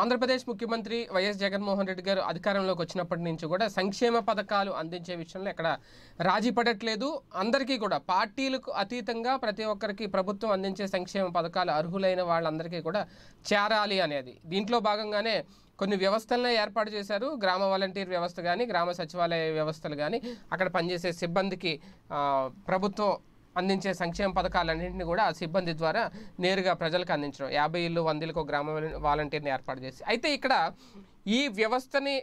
ఆంధ్రప్రదేశ్ ముఖ్యమంత్రి వైఎస్ జగన్మోహన్ రెడ్డి గారు అధికారంలోకి వచ్చినప్పటి నుంచి కూడా సంక్షేమ పథకాలు అందించే విషయంలో ఎక్కడ రాజీ పడట్లేదు. అందరికీ కూడా పార్టీలకు అతీతంగా ప్రతి ఒక్కరికి ప్రభుత్వం అందించే సంక్షేమ పథకాలు అర్హులైన వాళ్ళందరికీ కూడా చేరాలి అనేది. దీంట్లో భాగంగానే కొన్ని వ్యవస్థలను ఏర్పాటు చేశారు. గ్రామ వాలంటీర్ వ్యవస్థ కానీ గ్రామ సచివాలయ వ్యవస్థలు కానీ అక్కడ పనిచేసే సిబ్బందికి ప్రభుత్వం అందించే సంక్షేమ పథకాలన్నింటినీ కూడా ఆ సిబ్బంది ద్వారా నేరుగా ప్రజలకు అందించడం. యాభై ఇల్లు వందలకు ఒక గ్రామ వాలంటీర్ని ఏర్పాటు చేసి. అయితే ఇక్కడ ఈ వ్యవస్థని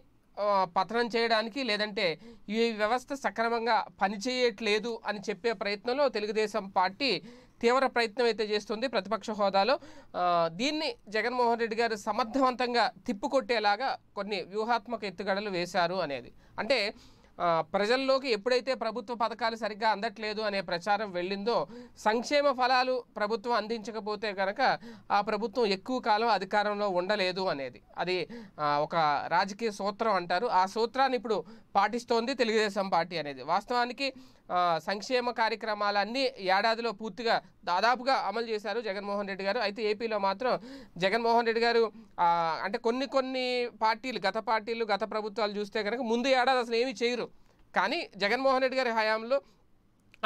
పతనం చేయడానికి లేదంటే ఈ వ్యవస్థ సక్రమంగా పనిచేయట్లేదు అని చెప్పే ప్రయత్నంలో తెలుగుదేశం పార్టీ తీవ్ర ప్రయత్నం అయితే చేస్తుంది ప్రతిపక్ష హోదాలో. దీన్ని జగన్మోహన్ రెడ్డి గారు సమర్థవంతంగా తిప్పుకొట్టేలాగా కొన్ని వ్యూహాత్మక ఎత్తుగడలు వేశారు అనేది. అంటే ప్రజల్లోకి ఎప్పుడైతే ప్రభుత్వ పథకాలు సరిగ్గా అందట్లేదు అనే ప్రచారం వెళ్ళిందో సంక్షేమ ఫలాలు ప్రభుత్వం అందించకపోతే కనుక ఆ ప్రభుత్వం ఎక్కువ కాలం అధికారంలో ఉండలేదు అనేది. అది ఒక రాజకీయ సూత్రం అంటారు. ఆ సూత్రాన్ని ఇప్పుడు పాటిస్తోంది తెలుగుదేశం పార్టీ అనేది. వాస్తవానికి సంక్షేమ కార్యక్రమాలన్నీ ఏడాదిలో పూర్తిగా దాదాపుగా అమలు చేశారు జగన్మోహన్ రెడ్డి గారు. అయితే ఏపీలో మాత్రం జగన్మోహన్ రెడ్డి గారు అంటే కొన్ని కొన్ని పార్టీలు గత పార్టీలు గత ప్రభుత్వాలు చూస్తే కనుక ముందు ఏడాది అసలు ఏమీ చేయరు. కానీ జగన్మోహన్ రెడ్డి గారి హయాంలో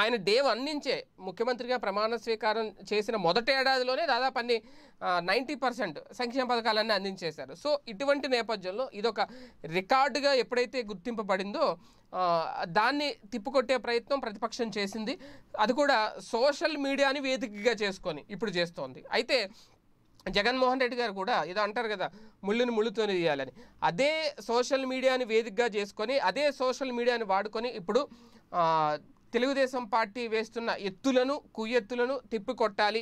ఆయన డే వన్ నుంచే ముఖ్యమంత్రిగా ప్రమాణ స్వీకారం చేసిన మొదటి ఏడాదిలోనే దాదాపు అన్ని నైంటీ పర్సెంట్ సంక్షేమ పథకాలన్నీ అందించేశారు. సో ఇటువంటి నేపథ్యంలో ఇదొక రికార్డుగా ఎప్పుడైతే గుర్తింపబడిందో దాన్ని తిప్పుకొట్టే ప్రయత్నం ప్రతిపక్షం చేసింది. అది కూడా సోషల్ మీడియాని వేదికగా చేసుకొని ఇప్పుడు చేస్తోంది. అయితే జగన్మోహన్ రెడ్డి గారు కూడా ఏదో అంటారు కదా ముళ్ళుని ముళ్ళుతోనే తీయాలని. అదే సోషల్ మీడియాని వేదికగా చేసుకొని అదే సోషల్ మీడియాని వాడుకొని ఇప్పుడు తెలుగుదేశం పార్టీ వేస్తున్న ఎత్తులను కుయ్యెత్తులను తిప్పికొట్టాలి.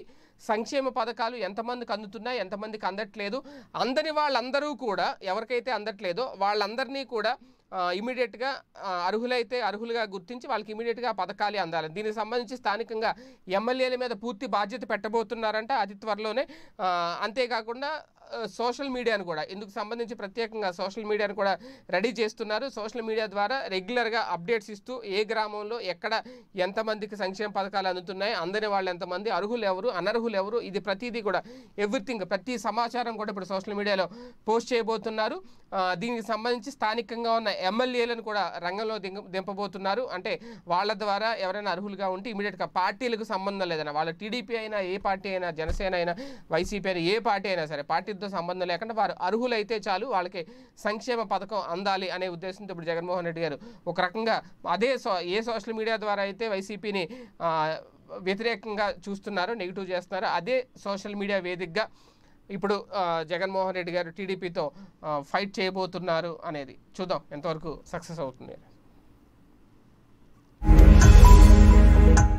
సంక్షేమ పథకాలు ఎంతమందికి అందుతున్నాయి ఎంతమందికి అందట్లేదు. అందని వాళ్ళందరూ కూడా ఎవరికైతే అందట్లేదో వాళ్ళందరినీ కూడా ఇమీడియట్గా అర్హులైతే అర్హులుగా గుర్తించి వాళ్ళకి ఇమీడియట్గా పథకాలు అందాలి. దీనికి సంబంధించి స్థానికంగా ఎమ్మెల్యేల మీద పూర్తి బాధ్యత పెట్టబోతున్నారంట అతి త్వరలోనే. అంతేకాకుండా సోషల్ మీడియాను కూడా ఇందుకు సంబంధించి ప్రత్యేకంగా సోషల్ మీడియాను కూడా రెడీ చేస్తున్నారు. సోషల్ మీడియా ద్వారా రెగ్యులర్గా అప్డేట్స్ ఇస్తూ ఏ గ్రామంలో ఎక్కడ ఎంతమందికి సంక్షేమ పథకాలు అందుతున్నాయి అందని వాళ్ళు ఎంతమంది అర్హులు ఎవరు అనర్హులు ఎవరు ఇది ప్రతిదీ కూడా ఎవ్రీథింగ్ ప్రతి సమాచారం కూడా ఇప్పుడు సోషల్ మీడియాలో పోస్ట్ చేయబోతున్నారు. దీనికి సంబంధించి స్థానికంగా ఉన్న ఎమ్మెల్యేలను కూడా రంగంలో దింపబోతున్నారు. అంటే వాళ్ళ ద్వారా ఎవరైనా అర్హులుగా ఉంటే ఇమీడియట్గా పార్టీలకు సంబంధం లేదన్న వాళ్ళ టీడీపీ అయినా ఏ పార్టీ అయినా జనసేన అయినా వైసీపీ అయినా ఏ పార్టీ అయినా సరే పార్టీ పార్టీతో సంబంధం లేకుండా వారు అర్హులైతే చాలు వాళ్ళకి సంక్షేమ పథకం అందాలి అనే ఉద్దేశంతో ఇప్పుడు జగన్మోహన్ రెడ్డి గారు ఒక రకంగా అదే సో ఏ సోషల్ మీడియా ద్వారా అయితే వైసీపీని వ్యతిరేకంగా చూస్తున్నారు నెగిటివ్ చేస్తున్నారు అదే సోషల్ మీడియా వేదికగా ఇప్పుడు జగన్మోహన్ రెడ్డి గారు టీడీపీతో ఫైట్ చేయబోతున్నారు అనేది చూద్దాం ఎంతవరకు సక్సెస్ అవుతుంది.